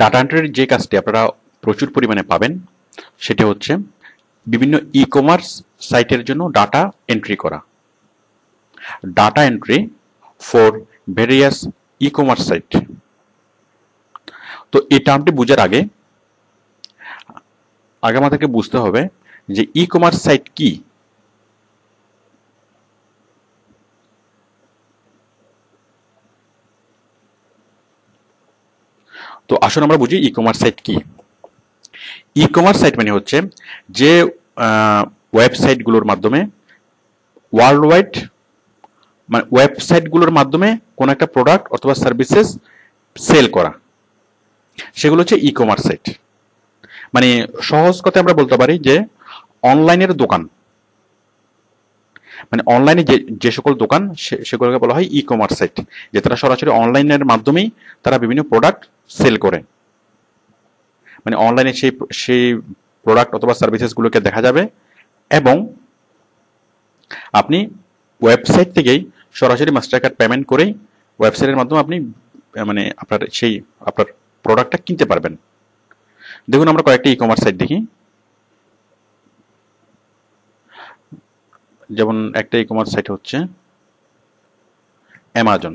Data এন্ট্রির যে কাজটি আপনারা প্রচুর পরিমাণে পাবেন, সেটি হচ্ছে বিভিন্ন ই কমার্স সাইটের জন্য ডাটা এন্ট্রি করা। Data entry for various e commerce site তো এই টার্মটি বোঝার আগে আগে আমাদেরকে বুঝতে হবে যে ই কমার্স সাইট কি। তো আসুন আমরা বুঝি ই কমার্স সাইট কি? ই কমার্স সাইট মানে হচ্ছে যে ওয়েবসাইটগুলোর মাধ্যমে ওয়ার্ল্ড ওয়াইড মানে ওয়েবসাইটগুলোর মাধ্যমে কোনো একটা প্রোডাক্ট অথবা সার্ভিসেস সেল করা। সেগুলো হচ্ছে ই কমার্স সাইট মানে সহজ কথা আমরা বলতে পারি যে অনলাইনের দোকান। মানে অনলাইনে যে যে সকল দোকান সেগুলোকে বলা হয় ই কমার্স সাইট যে তারা সরাসরি অনলাইনের মাধ্যমেই তারা বিভিন্ন প্রোডাক্ট সেল করে। মানে অনলাইনে সেই সেই প্রোডাক্ট অথবা সার্ভিসেসগুলোকে দেখা যাবে এবং আপনি ওয়েবসাইট থেকেই সরাসরি মাস্টার কার্ড পেমেন্ট করেই ওয়েবসাইটের মাধ্যমে আপনি মানে আপনার সেই, আপনার প্রোডাক্টটা কিনতে পারবেন। দেখুন আমরা কয়েকটি ই কমার্স সাইট দেখি। যেমন একটা ই কমার্স সাইট হচ্ছে অ্যামাজন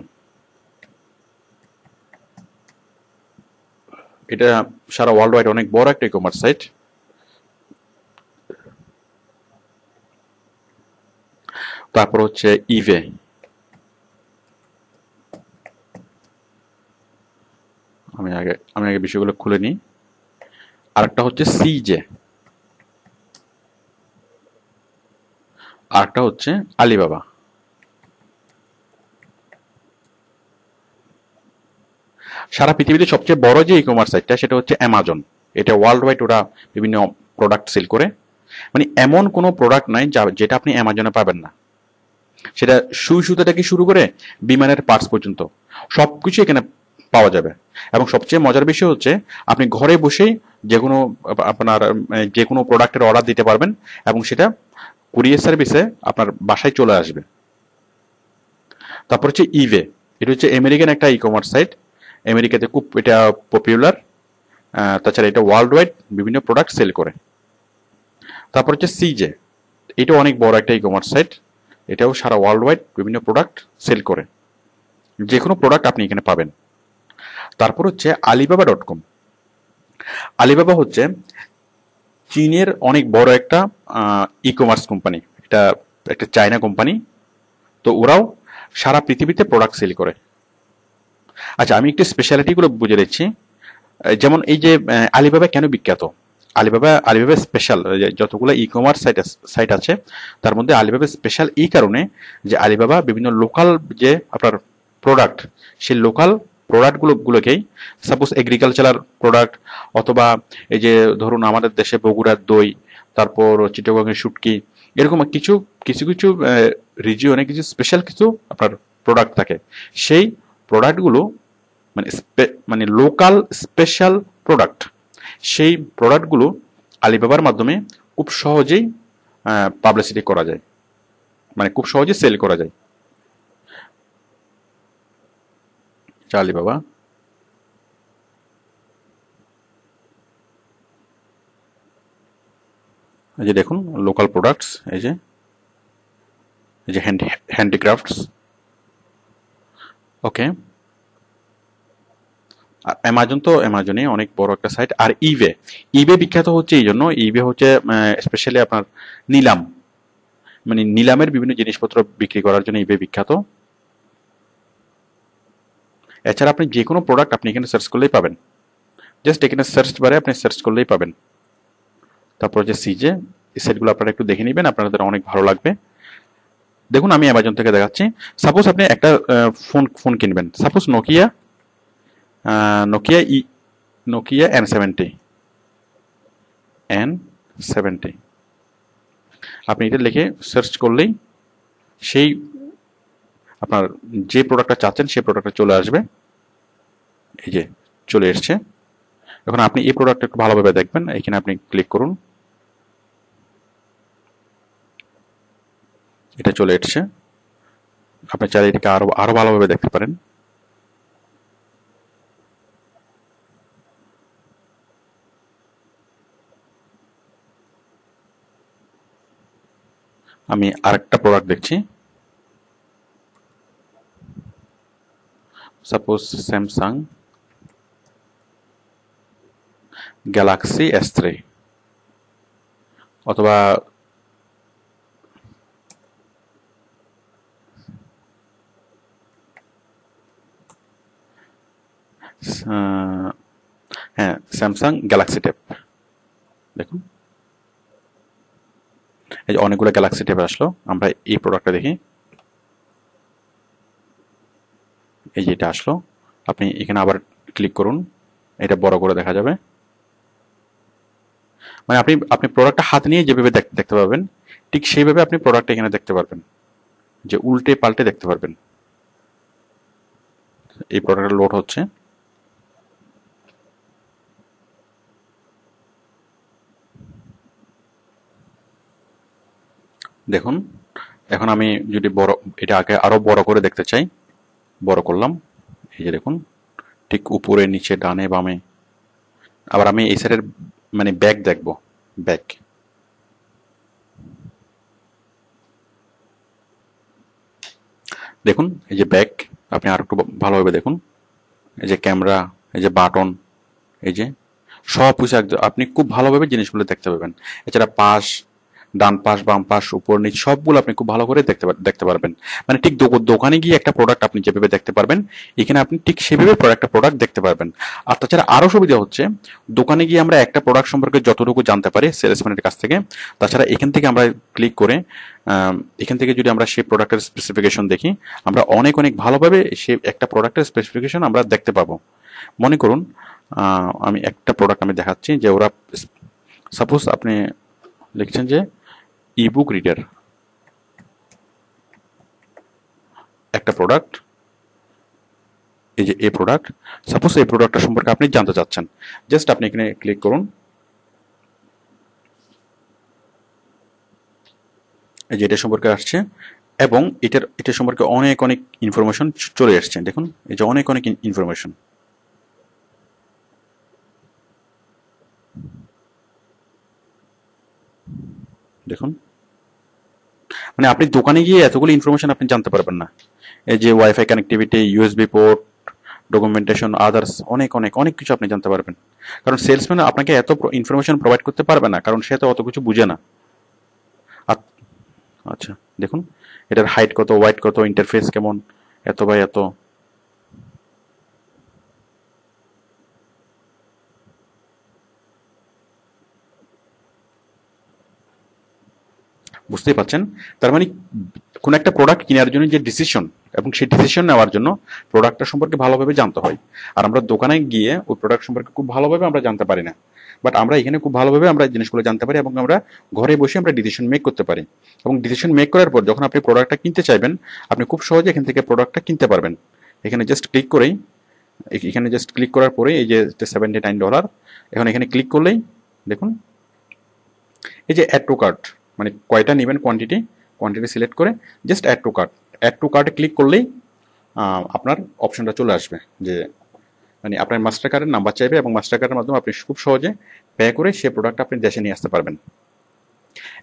এটা সারা ওয়ার্ল্ড ওয়াইড অনেক বড় একটা ই কমার্স সাইট তারপর হচ্ছে ইভে আমি আগে আমি আগে বিষয়গুলো খুলে নিই। আরেকটা হচ্ছে সিজে আরেকটা হচ্ছে আলিবাবা। সারা পৃথিবীতে সবচেয়ে বড় যে ই কমার্স সাইটটা সেটা হচ্ছে অ্যামাজন এটা ওয়ার্ল্ড ওয়াইড ওরা বিভিন্ন প্রোডাক্ট সেল করে। মানে এমন কোনো প্রোডাক্ট নাই যা, যেটা আপনি অ্যামাজনে পাবেন না। সেটা সুই সুতা থেকে শুরু করে বিমানের পার্টস পর্যন্ত সব কিছু এখানে পাওয়া যাবে। এবং সবচেয়ে মজার বিষয় হচ্ছে আপনি ঘরে বসেই যে কোনো আপনার যে কোনো প্রোডাক্টের অর্ডার দিতে পারবেন এবং সেটা কুরিয়ার সার্ভিসে আপনার বাসায় চলে আসবে। তারপর হচ্ছে ইভে। এটা হচ্ছে আমেরিকান একটা ই কমার্স সাইট আমেরিকাতে খুব এটা পপুলার তাছাড়া এটা ওয়ার্ল্ড ওয়াইড বিভিন্ন প্রোডাক্ট সেল করে। তারপর হচ্ছে সিজে এটা অনেক বড় একটা ই কমার্স সাইট এটাও সারা ওয়ার্ল্ড ওয়াইড বিভিন্ন প্রোডাক্ট সেল করে। যে কোনো প্রোডাক্ট আপনি এখানে পাবেন। তারপর হচ্ছে আলিবাবা ডট কম আলিবাবা হচ্ছে চীনের অনেক বড় একটা ই কমার্স কোম্পানি এটা একটা চায়না কোম্পানি তো ওরাও সারা পৃথিবীতে প্রোডাক্ট সেল করে। আচ্ছা আমি একটু স্পেশালিটিগুলো বুঝে দিচ্ছি যেমন এই যে আলিবাবা কেন বিখ্যাত? আলিবাবা আলিবাবা স্পেশাল যতগুলো ই কমার্স সাইট সাইট আছে, তার মধ্যে আলিবাবা স্পেশাল এই কারণে যে আলিবাবা বিভিন্ন লোকাল যে আপনার প্রোডাক্ট সেই লোকাল প্রোডাক্টগুলো গুলোকেই সাপোজ এগ্রিকালচারাল প্রোডাক্ট অথবা এই যে ধরুন আমাদের দেশে বগুড়ার দই, তারপর চিটগঙ্গের শুটকি, এরকম কিছু কিছু কিছু রিজিয়নে কিছু স্পেশাল কিছু আপনার প্রোডাক্ট থাকে। সেই প্রোডাক্টগুলো মানে মানে লোকাল স্পেশাল প্রোডাক্ট সেই প্রোডাক্টগুলো আলিবাবার মাধ্যমে খুব সহজেই পাবলিসিটি করা যায়। মানে খুব সহজে সেল করা যায়। আলিবাবা এই যে দেখুন লোকাল প্রোডাক্টস এই যে এই যে হ্যান্ড হ্যান্ডিক্রাফটস ওকে আর অ্যামাজন তো অ্যামাজনে অনেক বড় একটা সাইট আর ইবে ইবে বিখ্যাত হচ্ছে এই জন্য ইবে হচ্ছে স্পেশালি আপনার নিলাম। মানে নিলামের বিভিন্ন জিনিসপত্র বিক্রি করার জন্য ইবে বিখ্যাত। এছাড়া আপনি যে কোনো প্রোডাক্ট আপনি এখানে সার্চ করলেই পাবেন। জাস্ট এখানে সার্চ বারে আপনি সার্চ করলেই পাবেন। তারপর যে সিজে এই সাইটগুলো আপনারা একটু দেখে নেবেন, আপনাদের অনেক ভালো লাগবে। দেখুন, আমি অ্যামাজন থেকে দেখাচ্ছি। সাপোজ আপনি একটা ফোন ফোন কিনবেন। সাপোজ নোকিয়া নোকিয়া ই Nokia N seventy N seventy আপনি এটা লিখে সার্চ করলেই সেই আপনার যে প্রোডাক্টটা চাচ্ছেন সেই প্রোডাক্টটা চলে আসবে। এই যে চলে এসছে। এখন আপনি এই প্রোডাক্টটা একটু ভালোভাবে দেখবেন। এখানে আপনি ক্লিক করুন। এটা চলে এসছে। আপনি চাইলে এটাকে আরও আরও ভালোভাবে দেখতে পারেন। আমি আরেকটা প্রোডাক্ট দেখছি। স্যামসাং গ্যালাক্সি এস থ্রি অথবা আহ, হ্যাঁ স্যামসাং গ্যালাক্সি ট্যাব দেখুন। এই অনেকগুলো গ্যালাক্সি ট্যাব আসলো। আমরা এই প্রোডাক্টটা দেখি। এই যে এটা আসলো, আপনি এখানে আবার ক্লিক করুন, এটা বড় করে দেখা যাবে। মানে আপনি আপনি প্রোডাক্টটা হাত নিয়ে যেভাবে দেখ- দেখতে পাবেন ঠিক সেইভাবে আপনি প্রোডাক্টটা এখানে দেখতে পারবেন। যে উল্টে পাল্টে দেখতে পারবেন। এই প্রোডাক্টটা লোড হচ্ছে। দেখুন, এখন আমি যদি বড়, এটা আগে আরও বড় করে দেখতে চাই। বড় করলাম। এই যে দেখুন, ঠিক উপরে, নিচে, ডানে, বামে। আবার আমি এই সাইডের মানে ব্যাক দেখব ব্যাক দেখুন, এই যে ব্যাক আপনি আর একটু ভালোভাবে দেখুন। এই যে ক্যামেরা এই যে বাটন এই যে সব কিছু আপনি খুব ভালোভাবে জিনিসগুলো দেখতে পাবেন। এছাড়া পাশ ডান পাশ, বাম পাশ, উপর, নিচ, সবগুলো আপনি খুব ভালো করে দেখতে দেখতে পারবেন। মানে ঠিক দোক- দোকানে গিয়ে একটা প্রোডাক্ট আপনি যেভাবে দেখতে পারবেন, এখানে আপনি ঠিক সেভাবে একটা প্রোডাক্ট দেখতে পারবেন। আর তাছাড়া আরও সুবিধা হচ্ছে, দোকানে গিয়ে আমরা একটা প্রোডাক্ট সম্পর্কে যতটুকু জানতে পারি সেলসম্যানের কাছ থেকে, তাছাড়া এখান থেকে আমরা ক্লিক করে এখান থেকে যদি আমরা সেই প্রোডাক্টের স্পেসিফিকেশন দেখি, আমরা অনেক অনেক ভালোভাবে সে একটা প্রোডাক্টের স্পেসিফিকেশন আমরা দেখতে পাবো। মনে করুন আমি একটা প্রোডাক্ট আমি দেখাচ্ছি যে ওরা সাপোজ আপনি লিখছেন যে ইবুক রিডার একটা প্রোডাক্ট এই যে এই প্রোডাক্ট সাপোজ এই প্রোডাক্টটা সম্পর্কে আপনি জানতে চাচ্ছেন। জাস্ট আপনি এখানে ক্লিক করুন। এই যে এটা সম্পর্কে আসছে, এবং এটার এটা সম্পর্কে অনেক অনেক ইনফরমেশন চলে আসছে দেখুন, এই যে অনেক অনেক ইনফরমেশন দেখুন। মানে আপনি দোকানে গিয়ে এতগুলো ইনফরমেশন আপনি জানতে পারবেন না। এই যে WiFi connectivity USB port documentation others অনেক অনেক অনেক কিছু আপনি জানতে পারবেন। কারণ সেলসম্যান আপনাকে এত ইনফরমেশন প্রোভাইড করতে পারবে না, কারণ সে তো অত কিছু বুঝে না। আচ্ছা দেখুন, এটার হাইট কত ওয়াইট কত ইন্টারফেস কেমন, এত বা এত। বুঝতেই পারছেন? তার মানে কোনো একটা প্রোডাক্ট কেনার জন্য যে ডিসিশন এবং সেই ডিসিশন নেওয়ার জন্য প্রোডাক্টটা সম্পর্কে ভালোভাবে জানতে হয়। আর আমরা দোকানে গিয়ে ওই প্রোডাক্ট সম্পর্কে খুব ভালোভাবে আমরা জানতে পারি না। বাট আমরা এখানে খুব ভালোভাবে আমরা জিনিসগুলো জানতে পারি এবং আমরা ঘরে বসে আমরা ডিসিশন মেক করতে পারি। এবং ডিসিশন মেক করার পর যখন আপনি প্রোডাক্টটা কিনতে চাইবেন, আপনি খুব সহজে এখান থেকে প্রোডাক্টটা কিনতে পারবেন। এখানে জাস্ট ক্লিক করেই, এখানে জাস্ট ক্লিক করার পরে এই যে সেভেন্টি নাইন ডলার এখন এখানে ক্লিক করলেই দেখুন, এই যে অ্যাড টু কার্ট মানে কয়টা নেবেন কোয়ান্টিটি কোয়ান্টিটি সিলেক্ট করে just add to cart add to কার্টে ক্লিক করলেই আপনার অপশনটা চলে আসবে যে মানে আপনার মাস্টার কার্ডের নাম্বার চাইবে এবং মাস্টার কার্ডের মাধ্যমে আপনি খুব সহজে পে করে সে প্রোডাক্ট আপনি দেশে নিয়ে আসতে পারবেন।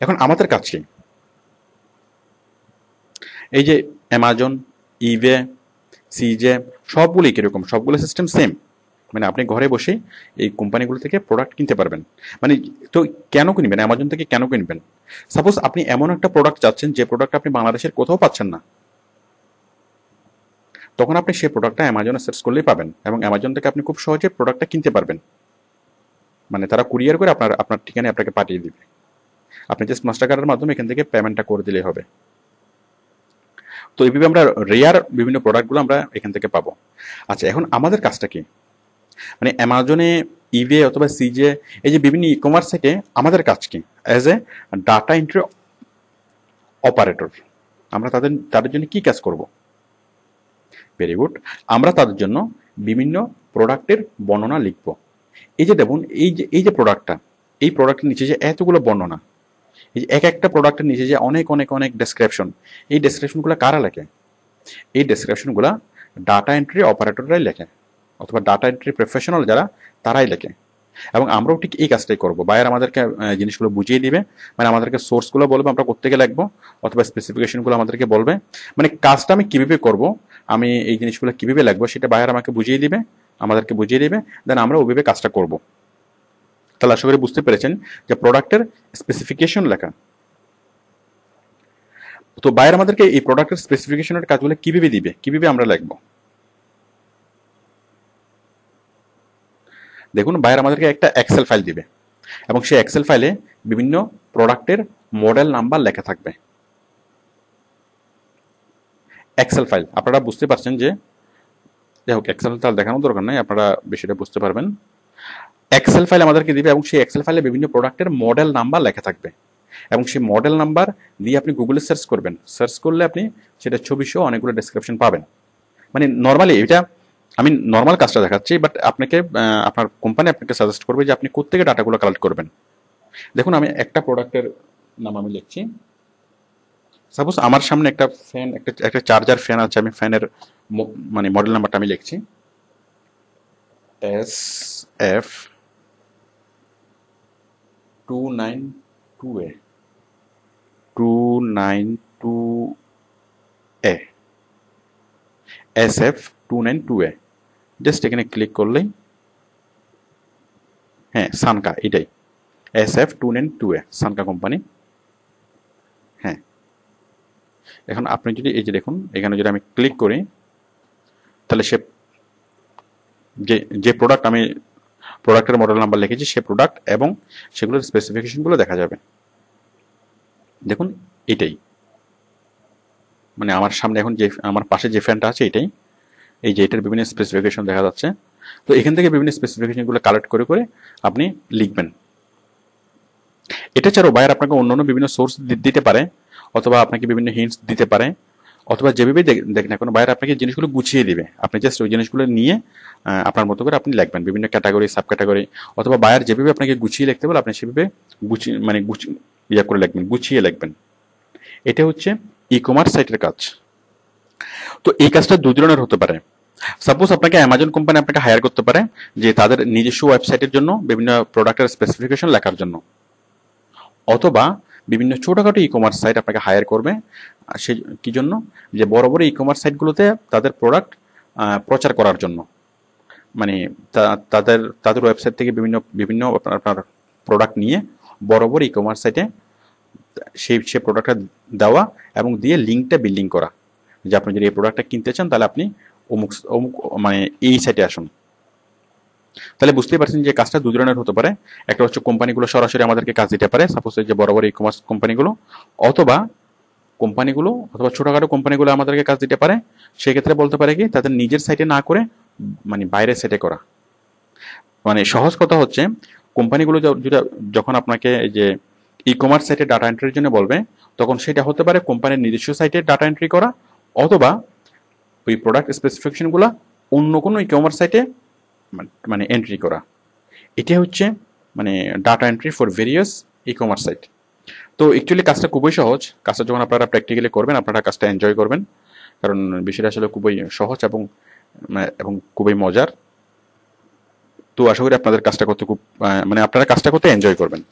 এখন আমাদের কাজ কি? এই যে অ্যামাজন ইবে সিজে সবগুলোই কীরকম? সবগুলো সিস্টেম সেম মানে আপনি ঘরে বসে এই কোম্পানিগুলো থেকে প্রোডাক্ট কিনতে পারবেন। মানে তো কেন কিনবেন? অ্যামাজন থেকে কেন কিনবেন? সাপোজ আপনি এমন একটা প্রোডাক্ট চাচ্ছেন, যে প্রোডাক্ট আপনি বাংলাদেশের কোথাও পাচ্ছেন না। তখন আপনি সেই প্রোডাক্টটা অ্যামাজনে সার্চ করলেই পাবেন এবং অ্যামাজন থেকে আপনি খুব সহজে প্রোডাক্টটা কিনতে পারবেন। মানে তারা কুরিয়ার করে আপনার আপনার ঠিকানায় আপনাকে পাঠিয়ে দিবে। আপনি জাস্ট মাস্টার কার্ডের মাধ্যমে এখান থেকে পেমেন্টটা করে দিলেই হবে। তো এইভাবে আমরা রেয়ার বিভিন্ন প্রোডাক্টগুলো আমরা এখান থেকে পাবো। আচ্ছা এখন আমাদের কাজটা কি? মানে অ্যামাজনে ইবে অথবা সিজে এই যে বিভিন্ন ই কমার্স থেকে আমাদের কাজ কি? As a data entry operator আমরা তাদের তাদের জন্য কি কাজ করব? ভেরি গুড আমরা তাদের জন্য বিভিন্ন প্রোডাক্টের বর্ণনা লিখব। এই যে দেখুন, এই যে এই যে প্রোডাক্টটা এই প্রোডাক্টের নিচে যে এতগুলো বর্ণনা, এই যে এক একটা প্রোডাক্টের নিচে যে অনেক অনেক অনেক ডেসক্রিপশন এই ডেসক্রিপশনগুলো কারা লেখে? এই ডেসক্রিপশনগুলো ডাটা এন্ট্রি অপারেটররাই লেখে। অথবা ডাটা এন্ট্রি প্রফেশনাল যারা, তারাই লেখে। এবং আমরাও ঠিক এই কাজটাই করব। বায়ার আমাদেরকে জিনিসগুলো বুঝিয়ে দিবে। মানে আমাদেরকে সোর্সগুলো বলবে, আমরা কোথেকে লিখব, অথবা স্পেসিফিকেশনগুলো আমাদেরকে বলবে। মানে কাজটা আমি কীভাবে করব, আমি এই জিনিসগুলো কীভাবে লাগবো সেটা বায়ার আমাকে বুঝিয়ে দিবে, আমাদেরকে বুঝিয়ে দিবে দেন আমরা ওইভাবে কাজটা করব। তাহলে আশা করি বুঝতে পেরেছেন যে প্রোডাক্টের স্পেসিফিকেশন লেখা। তো বায়ার আমাদেরকে এই প্রোডাক্টের স্পেসিফিকেশনের কাজগুলো কীভাবে দিবে, কীভাবে আমরা লিখব? দেখুন বায়ার আমাদেরকে একটা এক্সেল ফাইল দিবে। এবং সেই এক্সেল ফাইলে বিভিন্ন প্রোডাক্টের মডেল নাম্বার লেখা থাকবে। এক্সেল ফাইল আপনারা বুঝতে পারছেন যে, যাই হোক এক্সেল ফাইল দেখানোর দরকার নাই, আপনারা বিষয়টা বুঝতে পারবেন। এক্সেল ফাইল আমাদেরকে দিবে এবং সেই এক্সেল ফাইলে বিভিন্ন প্রোডাক্টের মডেল নাম্বার লেখা থাকবে। এবং সেই মডেল নাম্বার দিয়ে আপনি গুগলে সার্চ করবেন। সার্চ করলে আপনি সেটা ছবি সহ অনেকগুলো ডেসক্রিপশন পাবেন। মানে নর্মালি এটা আমি নর্মাল কাজটা দেখাচ্ছি বাট আপনাকে আপনার কোম্পানি আপনাকে সাজেস্ট করবে যে আপনি কোথেকে ডাটাগুলো কালেক্ট করবেন। দেখুন, আমি একটা প্রোডাক্টের নাম আমি লিখছি। সাপোজ আমার সামনে একটা ফ্যান একটা একটা চার্জার ফ্যান আছে, আমি ফ্যানের মানে মডেল নাম্বারটা আমি লিখছি। S F two nine two A two nine two A S F two nine two A just এখানে ক্লিক করলেই হ্যাঁ সানকা এটাই। S F two nine two A Shanaka company হ্যাঁ। এখন আপনি যদি এই যে দেখুন, এখানে যদি আমি ক্লিক করি, তাহলে সে যে যে প্রোডাক্ট আমি প্রোডাক্টের মডেল নাম্বার লিখেছি, সে প্রোডাক্ট এবং সেগুলোর স্পেসিফিকেশনগুলো দেখা যাবে। দেখুন, এটাই। মানে আমার সামনে এখন যে, আমার পাশে যে ফ্যানটা আছে, এটাই। এই যে এটার বিভিন্ন স্পেসিফিকেশন দেখা যাচ্ছে। তো এখান থেকে বিভিন্ন স্পেসিফিকেশনগুলো কালেক্ট করে করে আপনি লিখবেন। এটা ছাড়াও বায়ার আপনাকে অন্যান্য বিভিন্ন সোর্স দিতে পারে, অথবা আপনাকে বিভিন্ন হিন্টস দিতে পারে, অথবা যেভাবে দেখ না কোনো বাইরে আপনাকে জিনিসগুলো গুছিয়ে দিবে। আপনি জাস্ট ওই জিনিসগুলো নিয়ে আপনার মতো করে আপনি লিখবেন। বিভিন্ন ক্যাটাগরি সাব ক্যাটাগরি অথবা বায়ার যেভাবে আপনাকে গুছিয়ে লিখতে বলে আপনি সেভাবে গুছিয়ে মানে গুছিয়ে ইয়া করে লিখবেন, গুছিয়ে লিখবেন। এটা হচ্ছে ই কমার্স সাইটের কাজ। তো এই কাজটা দুই ধরনের হতে পারে। সাপোজ আপনাকে অ্যামাজন কোম্পানি আপনাকে হায়ার করতে পারে যে তাদের নিজস্ব ওয়েবসাইটের জন্য বিভিন্ন প্রোডাক্টের স্পেসিফিকেশন লেখার জন্য। অথবা বিভিন্ন ছোটোখাটো ই কমার্স সাইট আপনাকে হায়ার করবে সে কি জন্য? যে বড় বড় ই কমার্স সাইটগুলোতে তাদের প্রোডাক্ট প্রচার করার জন্য। মানে তাদের তাদের ওয়েবসাইট থেকে বিভিন্ন বিভিন্ন আপনার প্রোডাক্ট নিয়ে বড় বড় ই কমার্স সাইটে সেই সে প্রোডাক্টটা দেওয়া এবং দিয়ে লিঙ্কটা বিল্ডিং করা। যে আপনি যদি এই প্রোডাক্টটা কিনতে চান, তাহলে আপনি অমুক অমুক মানে এই সাইটে আসুন। তাহলে বুঝতেই পারছেন যে কাজটা দু ধরনের হতে পারে। একটা হচ্ছে কোম্পানিগুলো সরাসরি আমাদেরকে কাজ দিতে পারে। সাপোজ যে বড় বড় ই কমার্স কোম্পানিগুলো, অথবা কোম্পানিগুলো, অথবা ছোটখাটো কোম্পানিগুলো আমাদেরকে কাজ দিতে পারে, সেক্ষেত্রে বলতে পারে কি, তাদের নিজের সাইটে না করে মানে বাইরের সাইটে করা। মানে সহজ কথা হচ্ছে, কোম্পানিগুলো যেটা, যখন আপনাকে যে ই কমার্স সাইটে ডাটা এন্ট্রির জন্য বলবে, তখন সেটা হতে পারে কোম্পানির নিজস্ব সাইটে ডাটা এন্ট্রি করা অথবা ওই প্রোডাক্ট স্পেসিফিকেশনগুলো অন্য কোনো ই কমার্স সাইটে মানে এন্ট্রি করা। এটা হচ্ছে মানে data entry for various e commerce site তো অ্যাকচুয়ালি কাজটা খুবই সহজ। কাজটা যখন আপনারা প্র্যাকটিক্যালি করবেন, আপনারা কাজটা এনজয় করবেন। কারণ বিষয়টা আসলে খুবই সহজ এবং, মানে- এবং খুবই মজার। তো আশা করি আপনাদের কাজটা করতে খুব মানে আপনারা কাজটা করতে এনজয় করবেন।